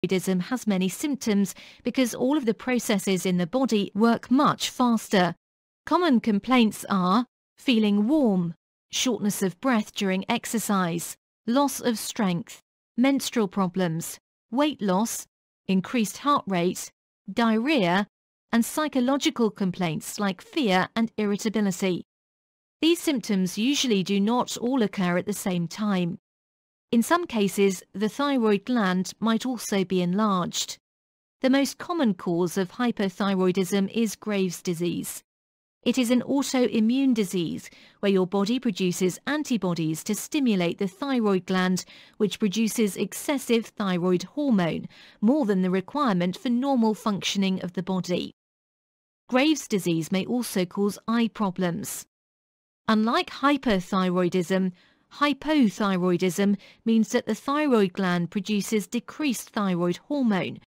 hyperthyroidism has many symptoms because all of the processes in the body work much faster. Common complaints are feeling warm, shortness of breath during exercise, loss of strength, menstrual problems, weight loss, increased heart rate, diarrhea, and psychological complaints like fear and irritability. These symptoms usually do not all occur at the same time. In some cases, the thyroid gland might also be enlarged. The most common cause of hyperthyroidism is Graves' disease. It is an autoimmune disease where your body produces antibodies to stimulate the thyroid gland, which produces excessive thyroid hormone, more than the requirement for normal functioning of the body. Graves' disease may also cause eye problems. Unlike hyperthyroidism, hypothyroidism means that the thyroid gland produces decreased thyroid hormone,